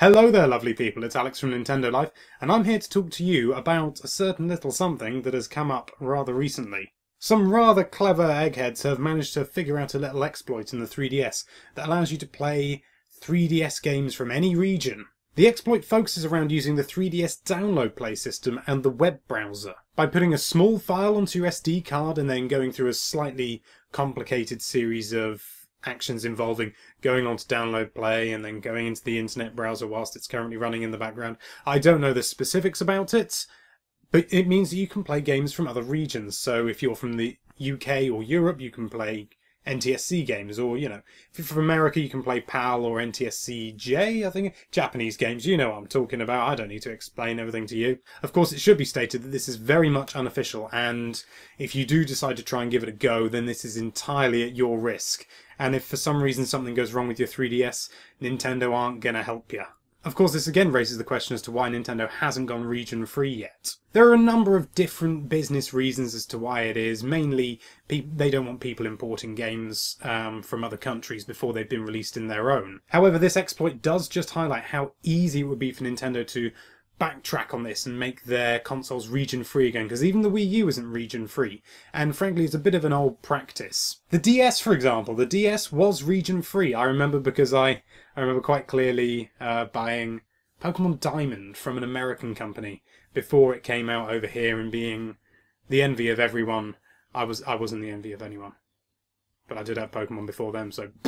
Hello there, lovely people. It's Alex from Nintendo Life, and I'm here to talk to you about a certain little something that has come up rather recently. Some rather clever eggheads have managed to figure out a little exploit in the 3DS that allows you to play 3DS games from any region. The exploit focuses around using the 3DS download play system and the web browser. By putting a small file onto your SD card and then going through a slightly complicated series of actions involving going on to download play and then going into the internet browser whilst it's currently running in the background. I don't know the specifics about it, but it means that you can play games from other regions. So if you're from the UK or Europe, you can play NTSC games, or you know, if you're from America, you can play PAL or NTSC-J, I think. Japanese games, you know what I'm talking about. I don't need to explain everything to you. Of course, it should be stated that this is very much unofficial, and if you do decide to try and give it a go, then this is entirely at your risk. And if for some reason something goes wrong with your 3DS, Nintendo aren't gonna help you. Of course, this again raises the question as to why Nintendo hasn't gone region free yet. There are a number of different business reasons as to why it is. Mainly, they don't want people importing games um, from other countries before they've been released in their own. However, this exploit does just highlight how easy it would be for Nintendo to backtrack on this and make their consoles region free again because even the Wii U isn't region free and frankly it's a bit of an old practice. The DS for example, the DS was region free. I remember because I, I remember quite clearly uh, buying Pokemon Diamond from an American company before it came out over here and being the envy of everyone. I was I wasn't the envy of anyone. But I did have Pokemon before them so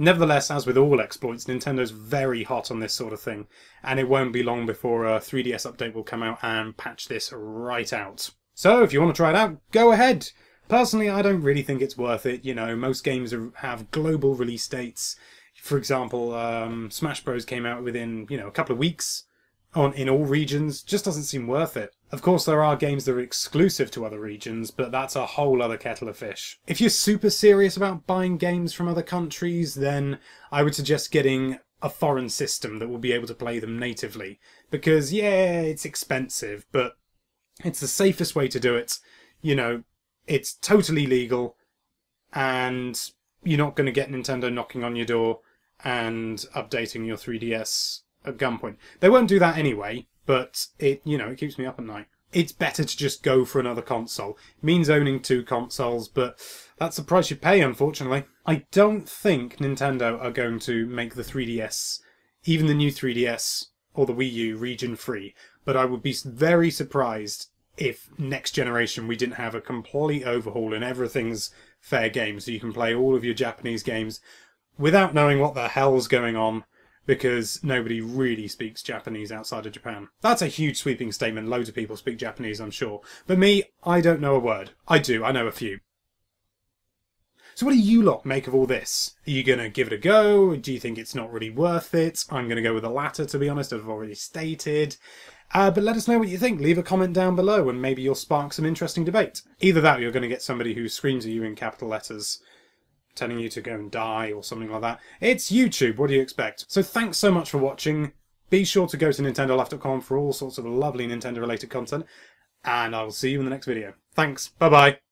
Nevertheless, as with all exploits, Nintendo's very hot on this sort of thing, and it won't be long before a 3DS update will come out and patch this right out. So, if you want to try it out, go ahead! Personally, I don't really think it's worth it. You know, most games have global release dates. For example, um, Smash Bros. came out within, you know, a couple of weeks on in all regions just doesn't seem worth it. Of course, there are games that are exclusive to other regions, but that's a whole other kettle of fish. If you're super serious about buying games from other countries, then I would suggest getting a foreign system that will be able to play them natively. Because, yeah, it's expensive, but it's the safest way to do it. You know, it's totally legal, and you're not going to get Nintendo knocking on your door and updating your 3DS at gunpoint. They won't do that anyway, but it you know it keeps me up at night. It's better to just go for another console. It means owning two consoles, but that's the price you pay, unfortunately. I don't think Nintendo are going to make the 3DS, even the new 3DS or the Wii U, region free. But I would be very surprised if next generation we didn't have a complete overhaul and everything's fair game, so you can play all of your Japanese games without knowing what the hell's going on because nobody really speaks Japanese outside of Japan. That's a huge sweeping statement. Loads of people speak Japanese, I'm sure. But me, I don't know a word. I do, I know a few. So what do you lot make of all this? Are you going to give it a go? Do you think it's not really worth it? I'm going to go with the latter, to be honest, I've already stated. Uh, but let us know what you think. Leave a comment down below and maybe you'll spark some interesting debate. Either that or you're going to get somebody who screams at you in capital letters telling you to go and die or something like that. It's YouTube, what do you expect? So thanks so much for watching. Be sure to go to nintendolife.com for all sorts of lovely Nintendo related content. And I will see you in the next video. Thanks, bye bye.